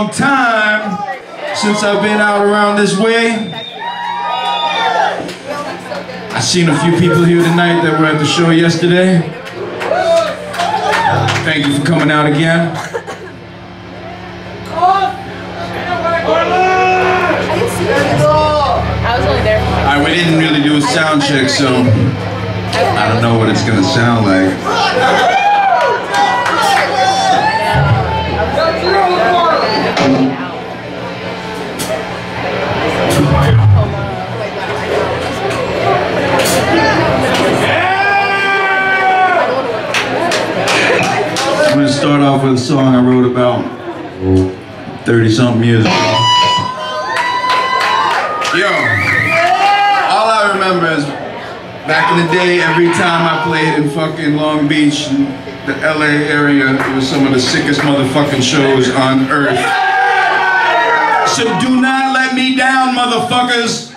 long time since I've been out around this way. I've seen a few people here tonight that were at the show yesterday. Thank you for coming out again. I we didn't really do a sound check, so I don't know what it's gonna sound like. Start off with a song I wrote about 30 something years ago. Yo, all I remember is back in the day, every time I played in fucking Long Beach, the LA area, it was some of the sickest motherfucking shows on earth. So do not let me down, motherfuckers.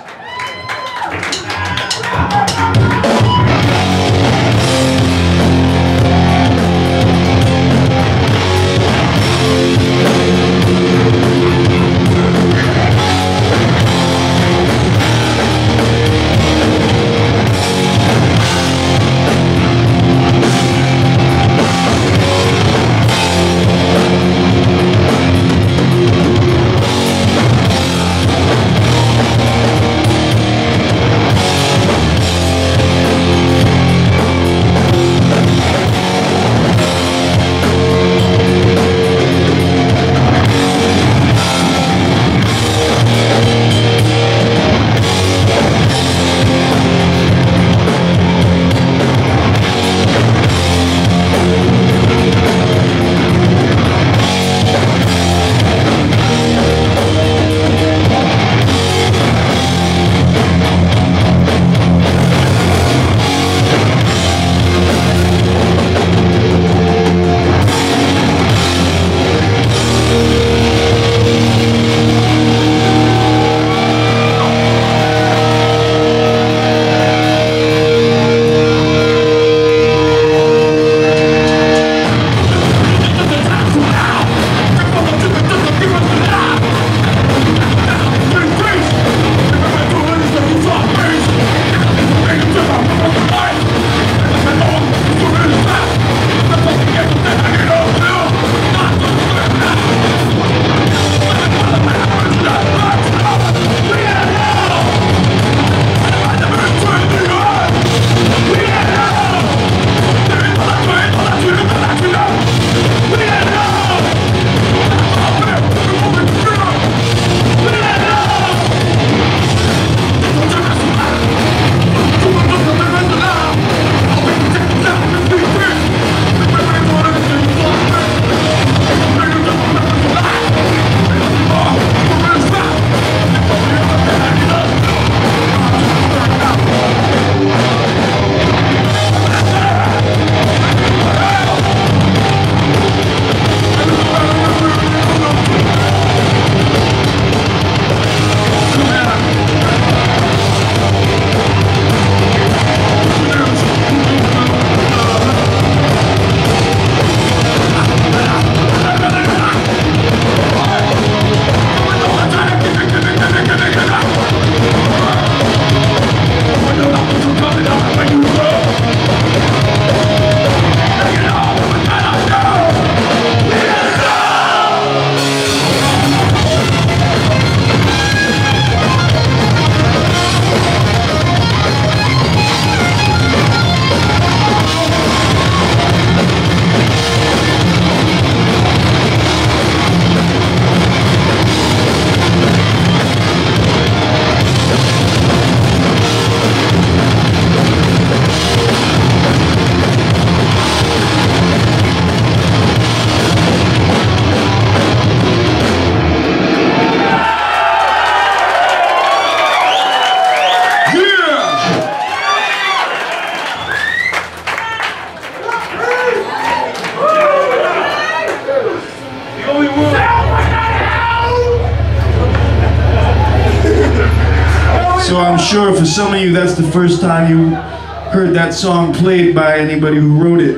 So I'm sure for some of you, that's the first time you heard that song played by anybody who wrote it.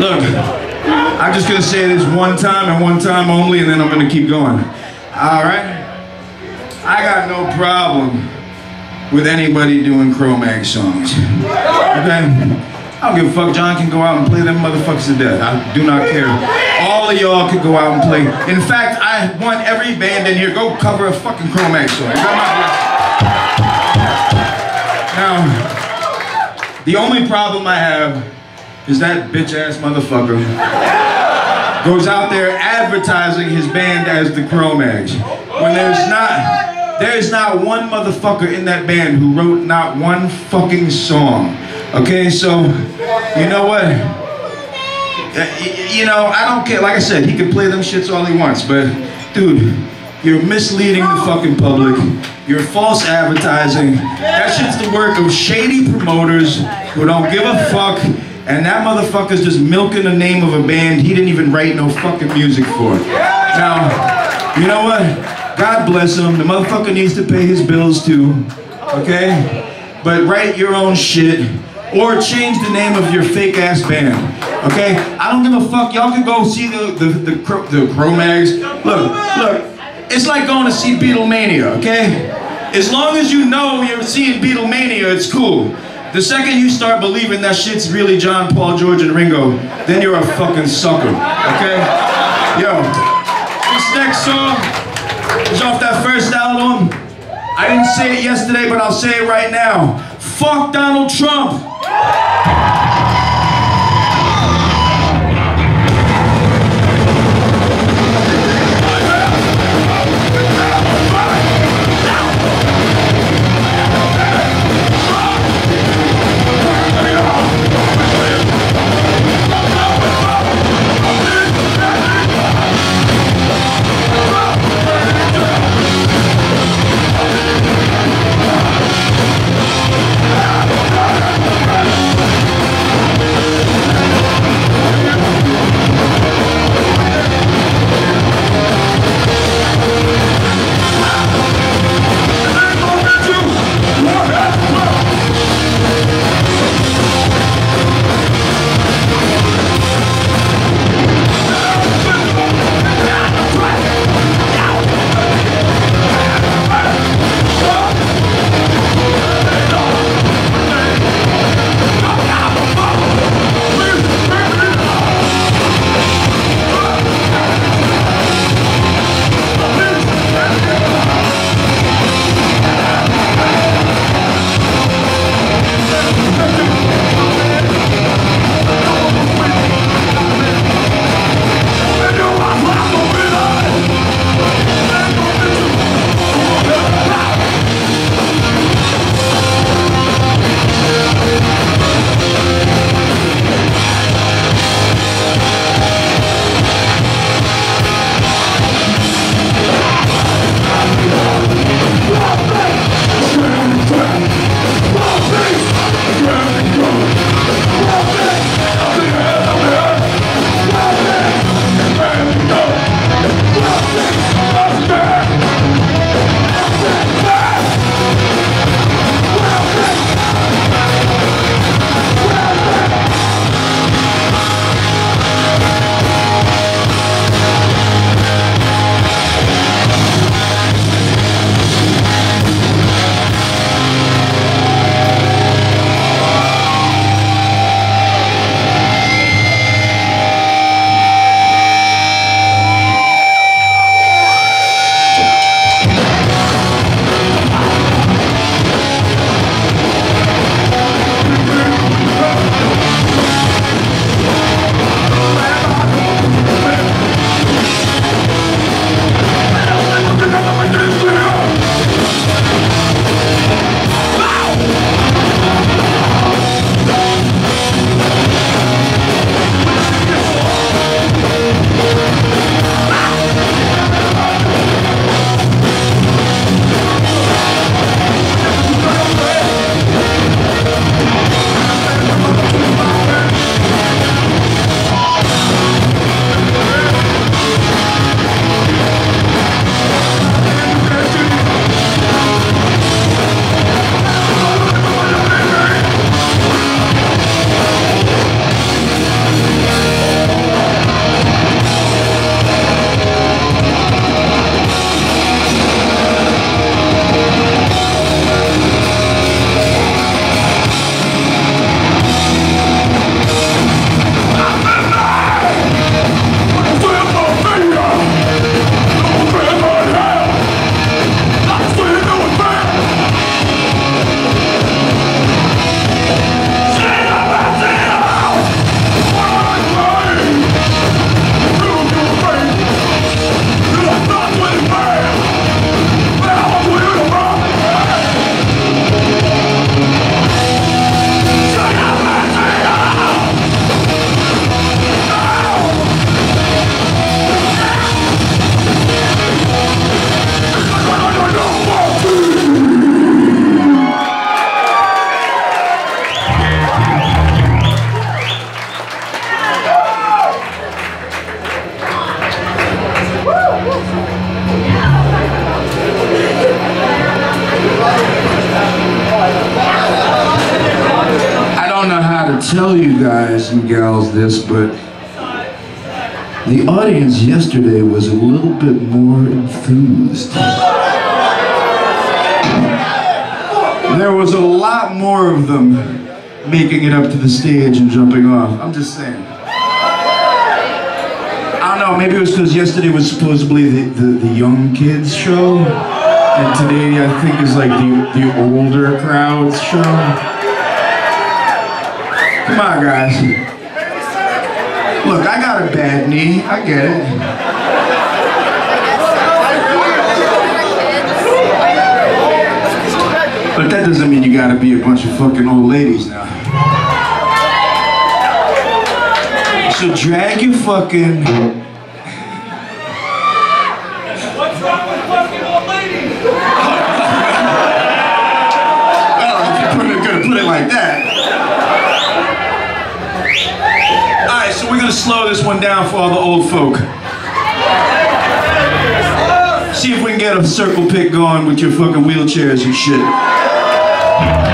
Look, I'm just gonna say this one time and one time only, and then I'm gonna keep going. All right? I got no problem with anybody doing Cro-Mag songs. Okay? I don't give a fuck. John can go out and play them motherfuckers to death. I do not care. All of y'all could go out and play. In fact, I want every band in here go cover a fucking Cro-Mag song. Now, the only problem I have is that bitch ass motherfucker goes out there advertising his band as the Cro-Mags when there's not there's not one motherfucker in that band who wrote not one fucking song. Okay, so you know what? You know, I don't care. Like I said, he can play them shits all he wants, but dude, you're misleading the fucking public. You're false advertising. That shit's the work of shady promoters who don't give a fuck. And that motherfucker's just milking the name of a band he didn't even write no fucking music for. Now, you know what? God bless him. The motherfucker needs to pay his bills too. Okay? But write your own shit or change the name of your fake ass band. Okay? I don't give a fuck. Y'all can go see the the the, the Cro-Mags. Look, look. It's like going to see Beatlemania, okay? As long as you know you're seeing Beatlemania, it's cool. The second you start believing that shit's really John, Paul, George, and Ringo, then you're a fucking sucker, okay? Yo, this next song is off that first album. I didn't say it yesterday, but I'll say it right now. Fuck Donald Trump. This, but the audience yesterday was a little bit more enthused. There was a lot more of them making it up to the stage and jumping off. I'm just saying. I don't know, maybe it was because yesterday was supposedly the, the, the young kids show. And today I think is like the, the older crowd's show. Come on, guys. Look, I got a bad knee. I get it. But that doesn't mean you gotta be a bunch of fucking old ladies now. So drag your fucking. What's wrong with fucking old ladies? Well, if you're put it, gonna put it like that. Alright, so we're gonna slow this one down for all the old folk. See if we can get a circle pit going with your fucking wheelchairs and shit.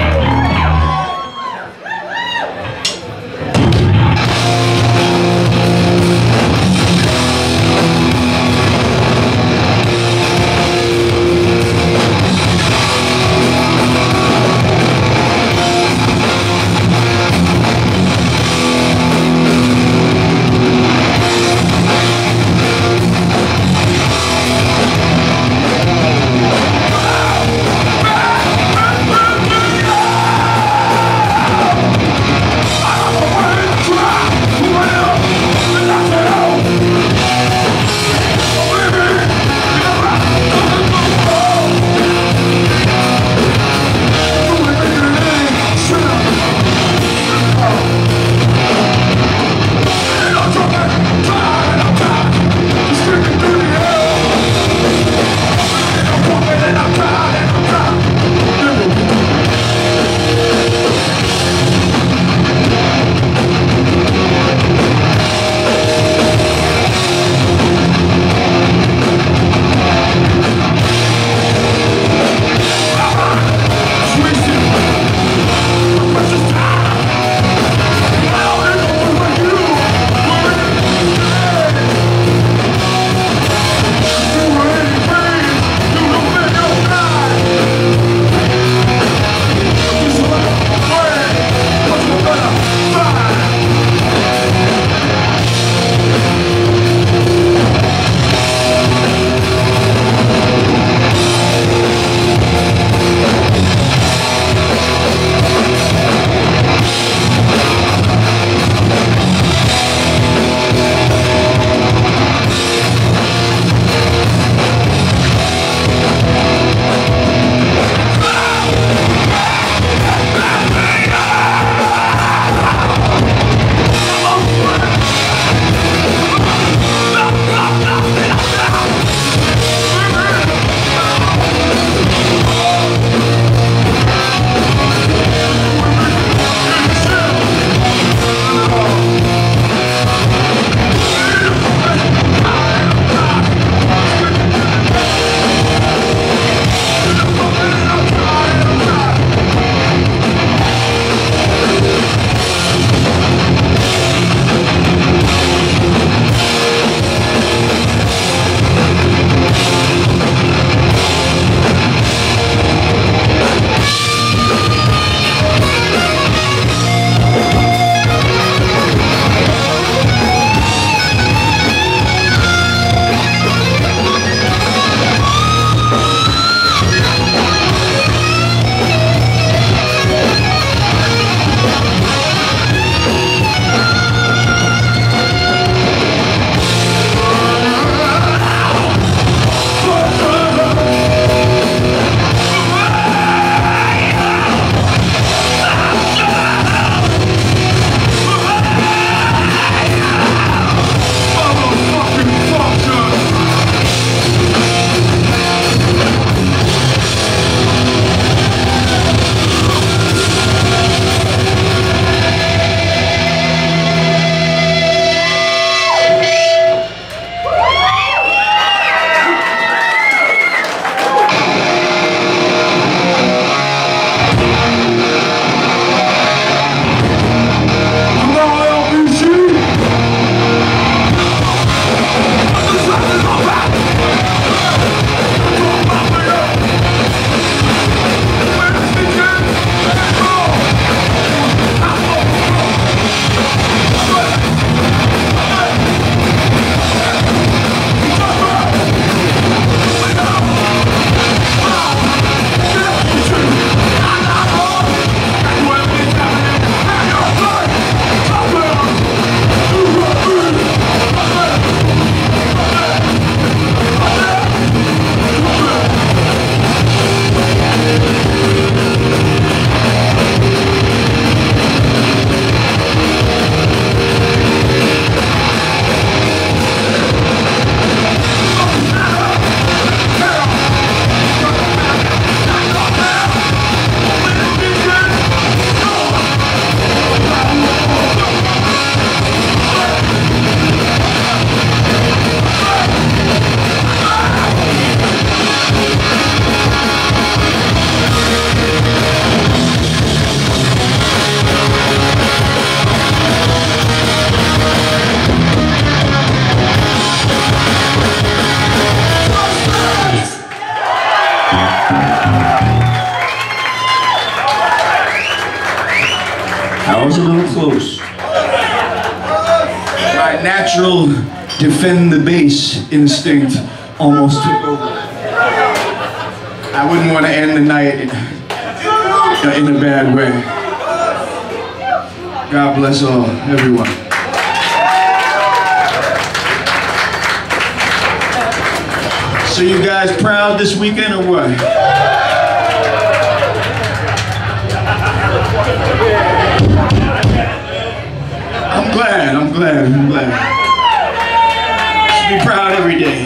My natural defend the base instinct almost took over. I wouldn't want to end the night in, in a bad way. God bless all, everyone. So you guys proud this weekend or what? I'm glad, I'm glad, I'm glad. Should be proud every day.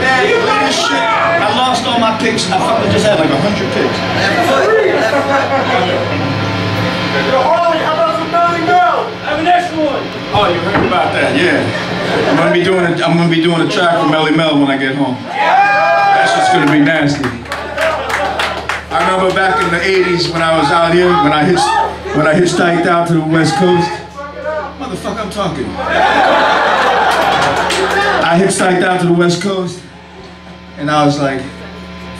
Man. I lost all my picks. I just had like a hundred picks. Harley, how about some Mel? I have an extra. Oh, you heard about that? Yeah. I'm gonna be doing a, I'm gonna be doing a track for Melle Mel when I get home. That's just gonna be nasty. Remember back in the 80s when I was out here, when I hitched, when I hitchhiked out to the West Coast. Motherfucker, I'm talking. I hitchhiked out to the West Coast, and I was like,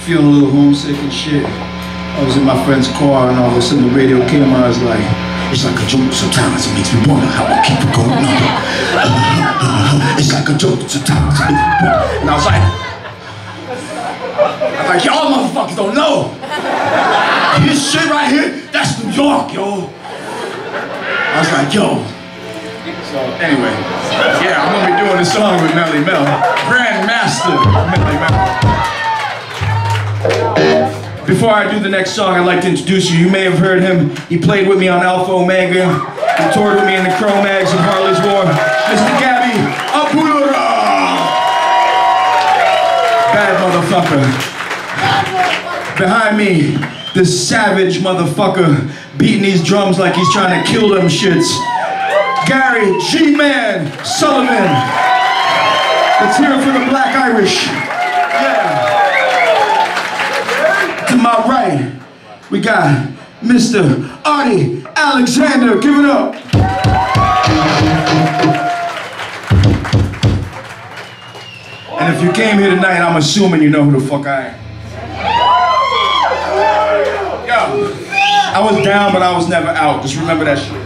feeling a little homesick and shit. I was in my friend's car, and all of a sudden the radio came on. I was like, it's like a joke sometimes. It makes me wonder how I keep it going on. Uh-huh, uh-huh, it's like a joke sometimes. And I was like, I was like, y'all motherfuckers don't know. This shit right here, that's New York, yo. I was like, yo. So anyway, yeah, I'm gonna be doing a song with Melle Mel, Grandmaster Melle Mel. Before I do the next song, I'd like to introduce you. You may have heard him. He played with me on Alpha Omega. He toured with me in the Cro-Mags and Harley's War. Mr. Gabby motherfucker. Behind me, this savage motherfucker beating these drums like he's trying to kill them shits. Gary G-Man Sullivan. Let's hear it for the Black Irish. Yeah. To my right, we got Mr. Artie Alexander. Give it up. And if you came here tonight, I'm assuming you know who the fuck I am. Yo, I was down, but I was never out. Just remember that shit.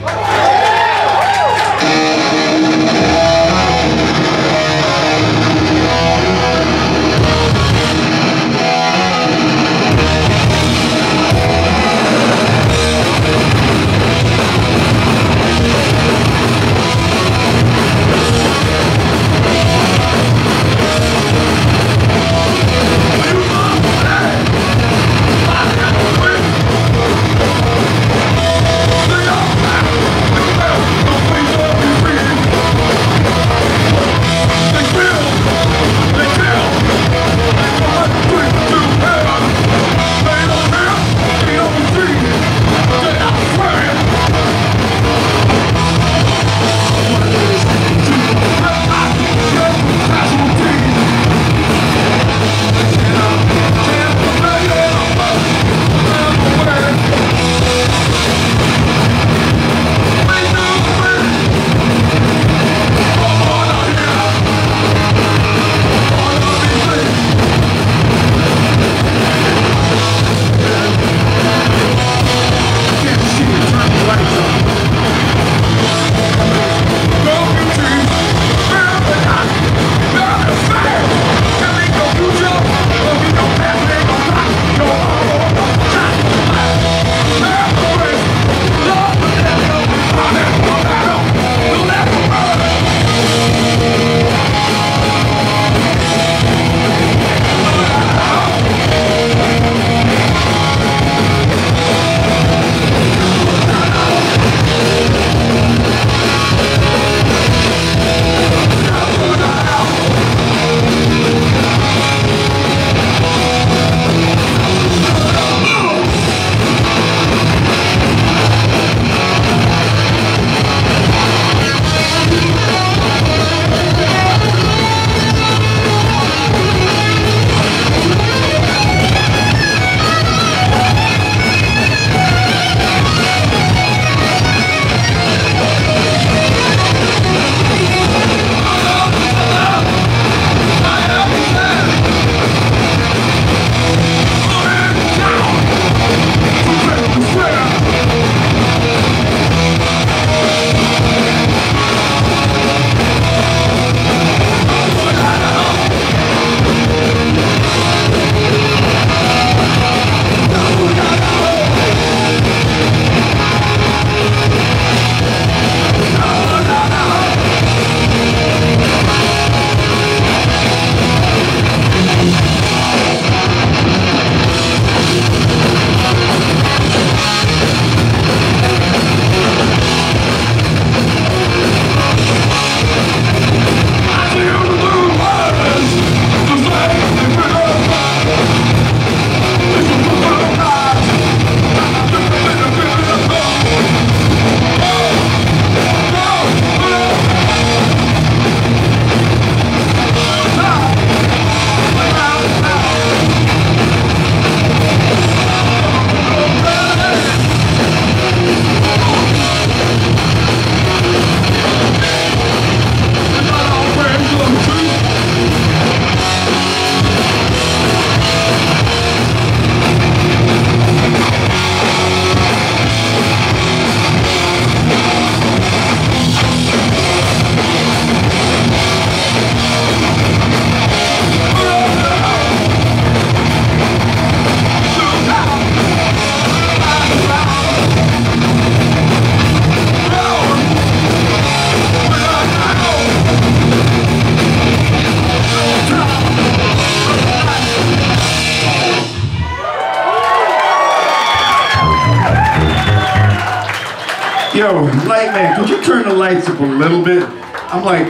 Man, could you turn the lights up a little bit? I'm like,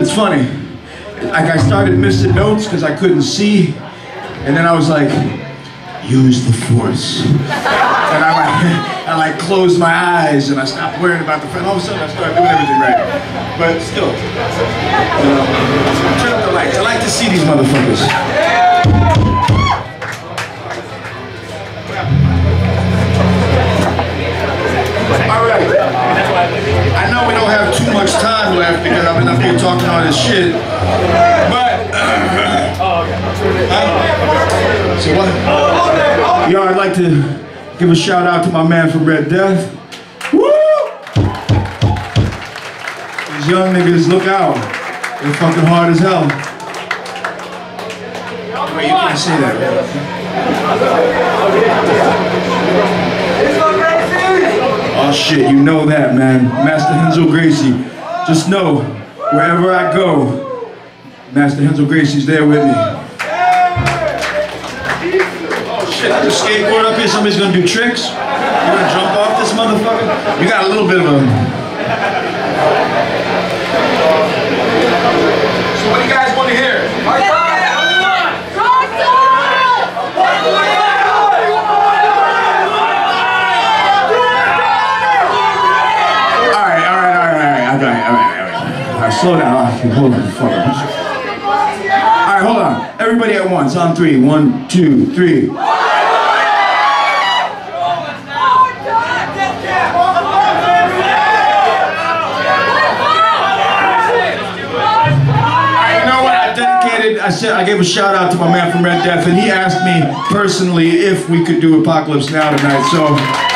it's funny. Like I started missing notes because I couldn't see, and then I was like, use the force. And I like, I like closed my eyes and I stopped worrying about the front. All of a sudden I started doing everything right. But still, you know, turn up the lights. I like to see these motherfuckers. All right. I know we don't have too much time left because I've been up here talking all this shit. But Huh? So what? Yo, I'd like to give a shout out to my man from Red Death. Woo! These young niggas, look out. They're fucking hard as hell. Wait, you can't say that. Oh shit, you know that, man. Master Renzo Gracie. Just know, wherever I go, Master Renzo Gracie's there with me. Oh shit, I just skateboard up here. Somebody's gonna do tricks. You gonna jump off this motherfucker? You got a little bit of a. So what do you guys want to hear? All right, all right, all right, all right, all right, all right, all right. All right, Okay, hold on, fuck. All right, hold on. Everybody at once. On three. One, two, three. You know what? I dedicated. I said I gave a shout out to my man from Red Death, and he asked me personally if we could do Apocalypse Now tonight. So.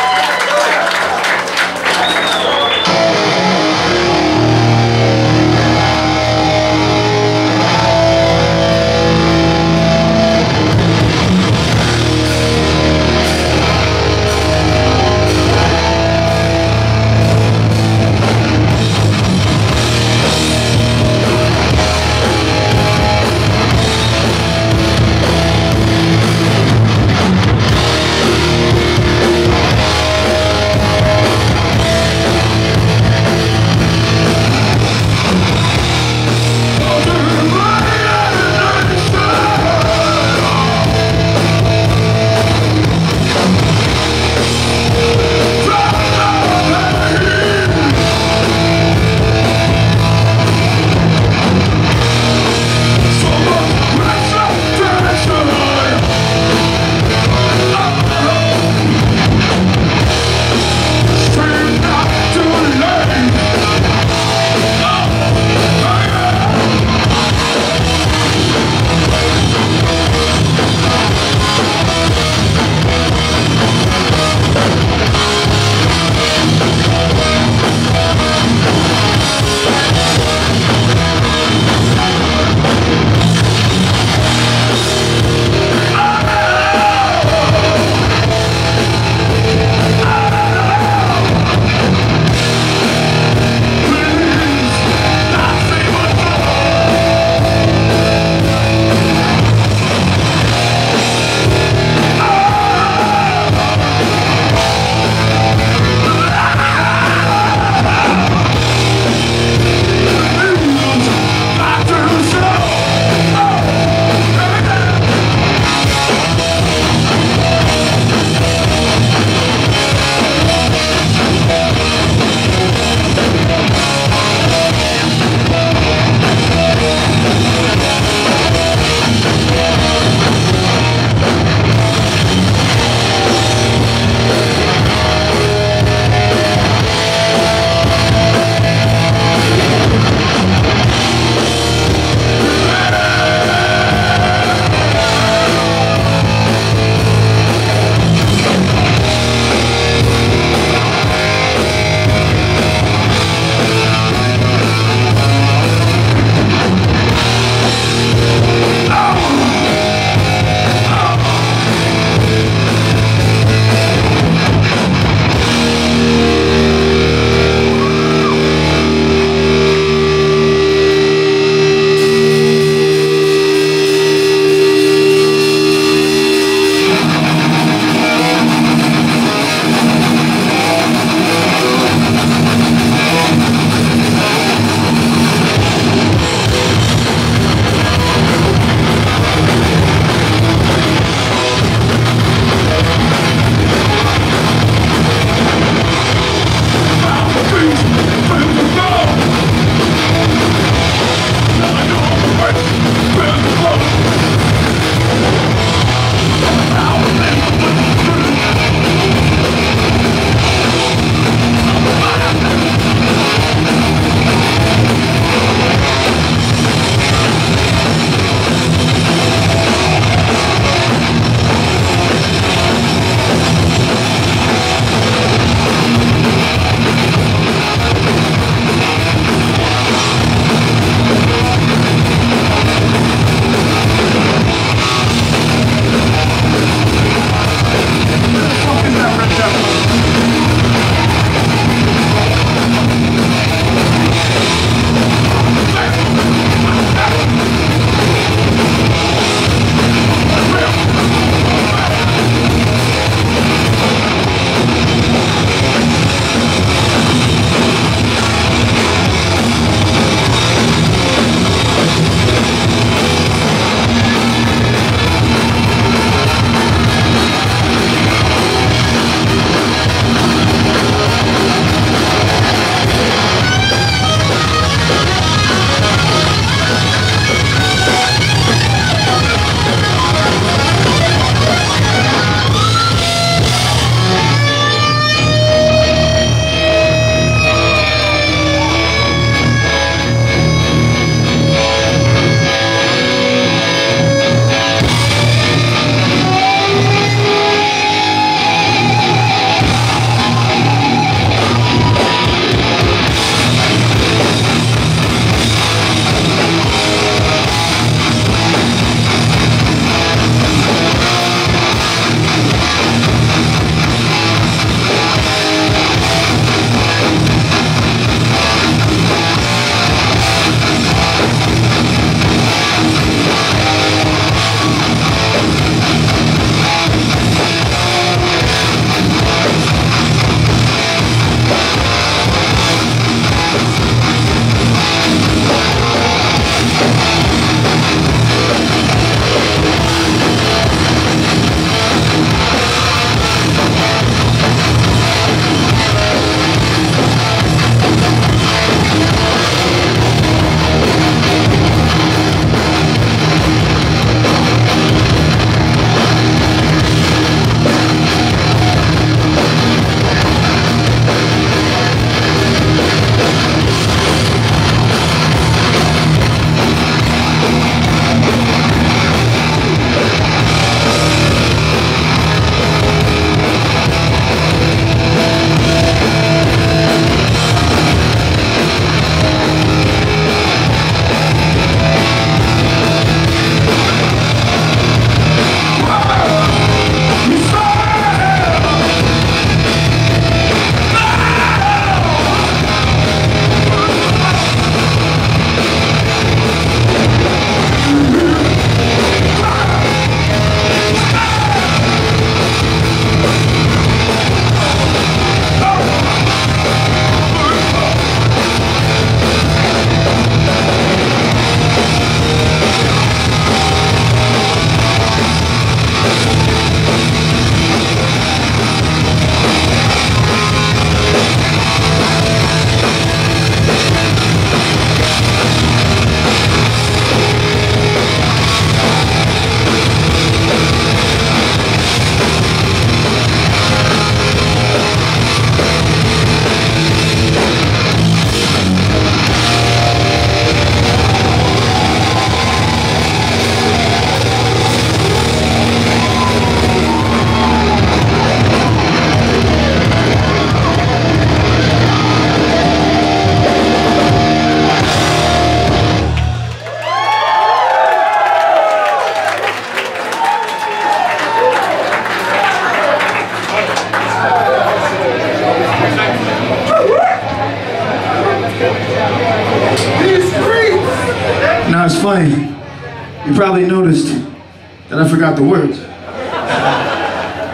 The words.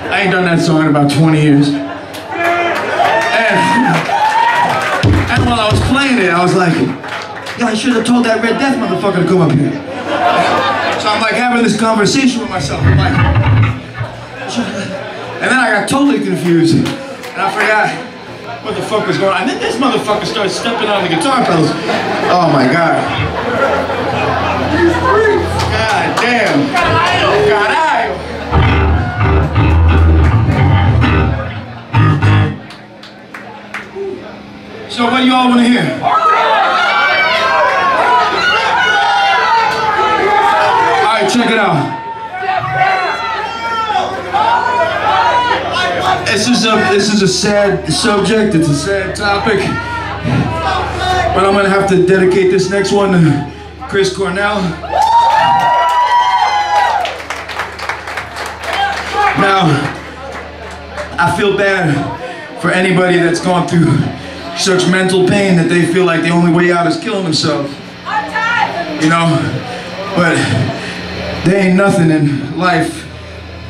I ain't done that song in about 20 years. And, and while I was playing it, I was like, yeah, I should have told that Red Death motherfucker to come up here. So I'm like having this conversation with myself. I'm like, and then I got totally confused. And I forgot what the fuck was going on. And then this motherfucker started stepping on the guitar pedals. Oh my god. God damn. What y'all want to hear? Alright, check it out. This is a this is a sad subject, it's a sad topic. But I'm gonna have to dedicate this next one to Chris Cornell. Now, I feel bad for anybody that's gone through such mental pain that they feel like the only way out is killing themselves. You know? But there ain't nothing in life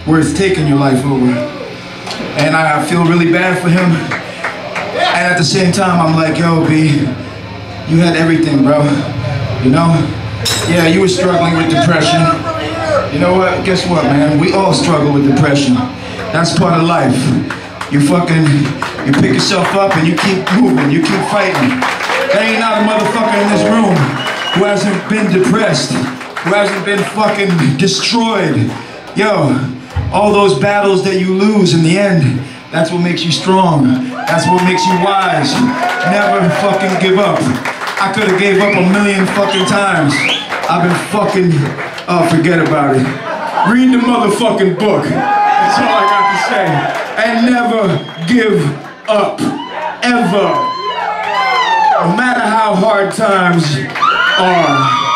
worth taking your life over. And I feel really bad for him. And at the same time, I'm like, yo, B, you had everything, bro. You know? Yeah, you were struggling with depression. You know what? Guess what, man? We all struggle with depression. That's part of life. You fucking, you pick yourself up and you keep moving, you keep fighting. There ain't not a motherfucker in this room who hasn't been depressed, who hasn't been fucking destroyed. Yo, all those battles that you lose in the end, that's what makes you strong. That's what makes you wise. Never fucking give up. I could have gave up a million fucking times. I've been fucking, oh, forget about it. Read the motherfucking book. That's all I got to say. And never give up. Ever. No matter how hard times are.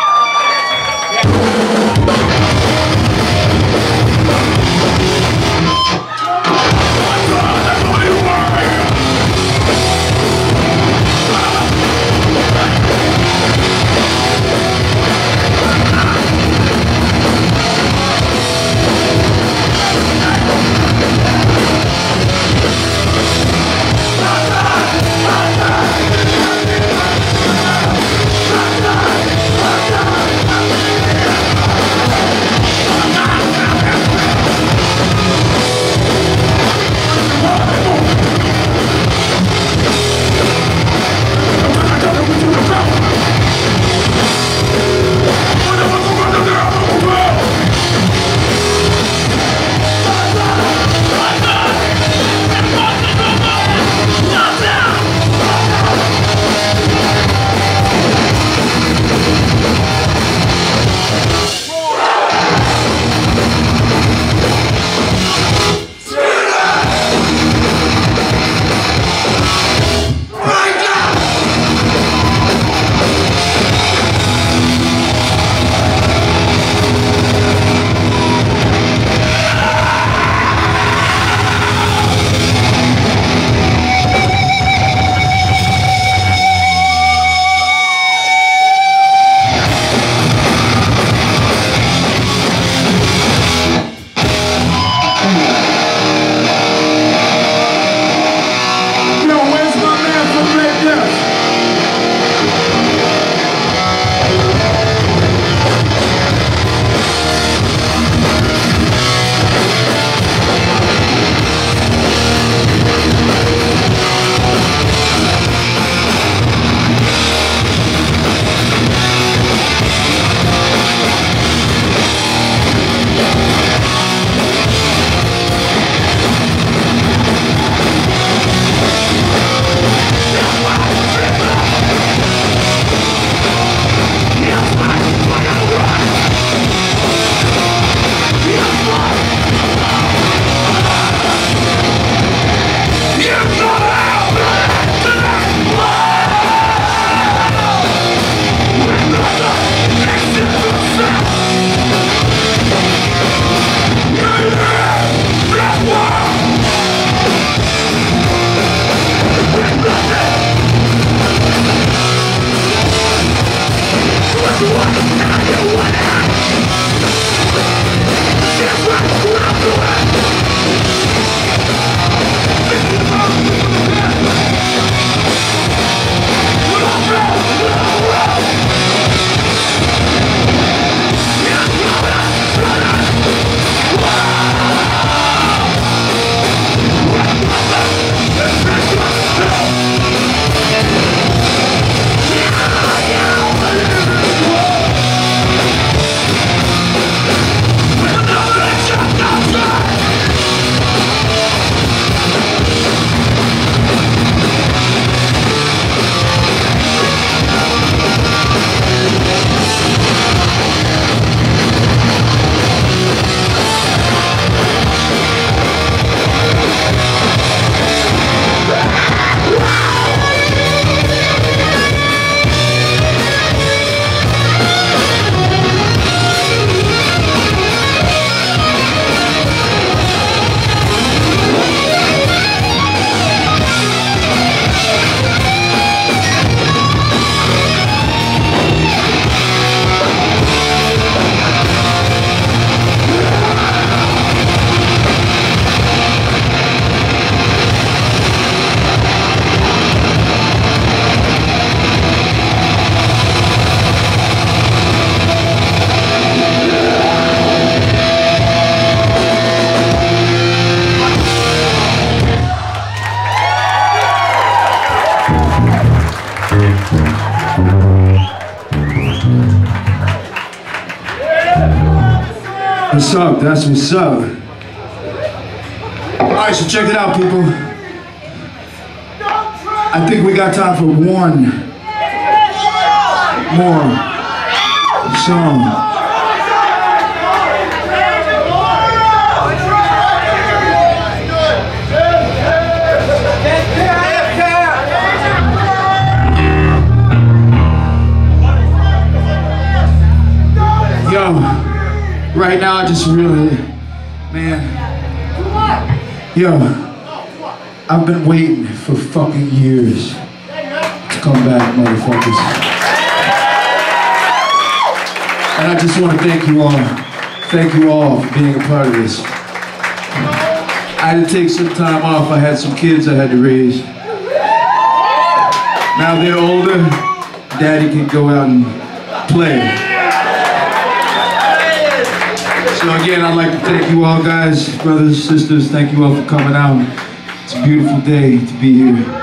That's what's up. Alright, so check it out, people. I think we got time for one more song. Right now I just really, man, yo, I've been waiting for fucking years to come back, motherfuckers. And I just want to thank you all, thank you all for being a part of this. I had to take some time off, I had some kids I had to raise. Now they're older, daddy can go out and play. Again, I'd like to thank you all guys, brothers, sisters, thank you all for coming out. It's a beautiful day to be here.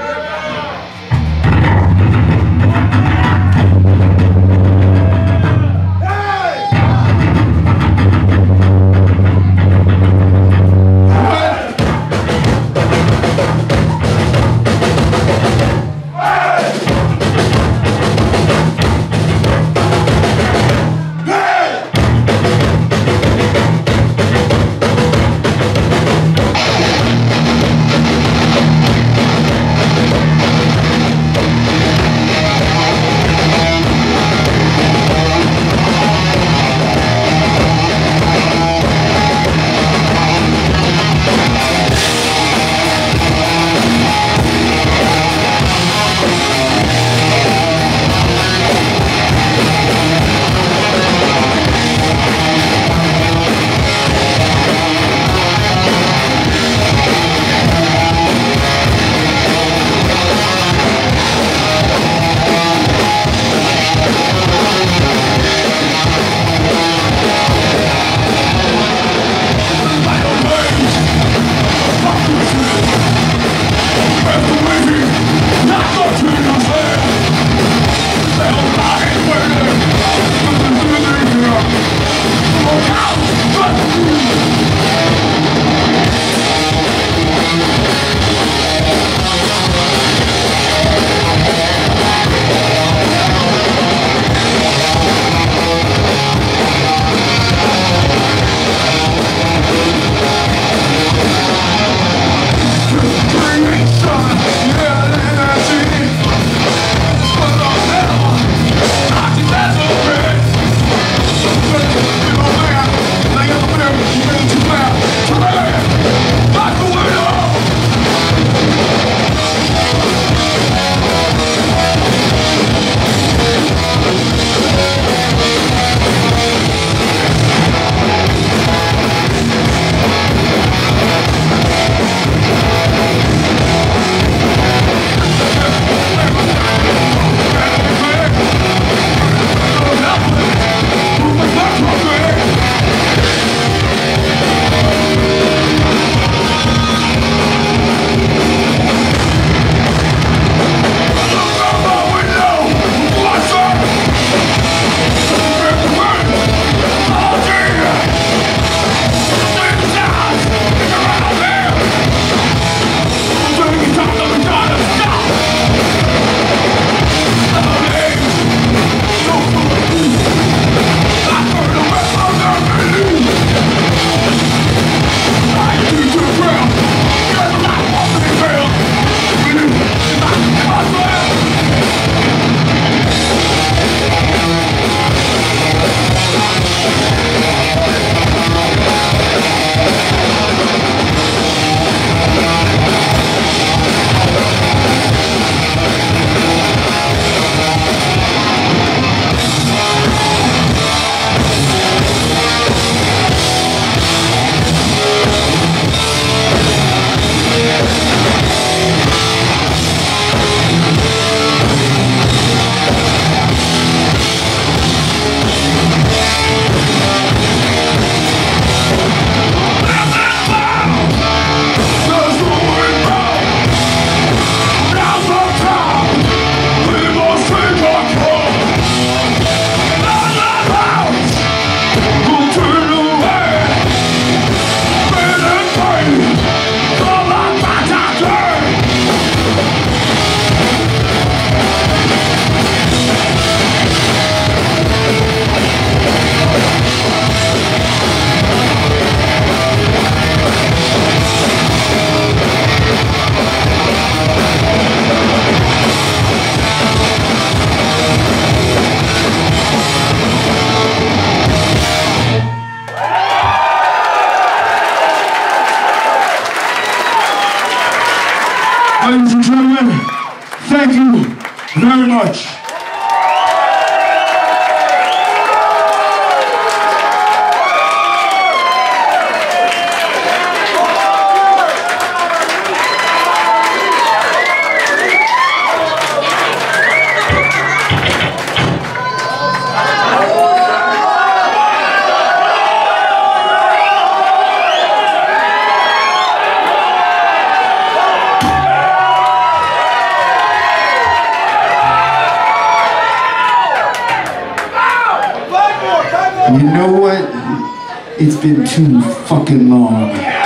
been too fucking long.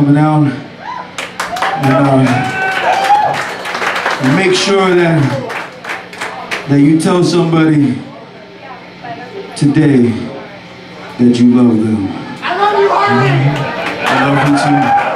coming out. And, uh, and make sure that, that you tell somebody today that you love them. I love you, I love you too.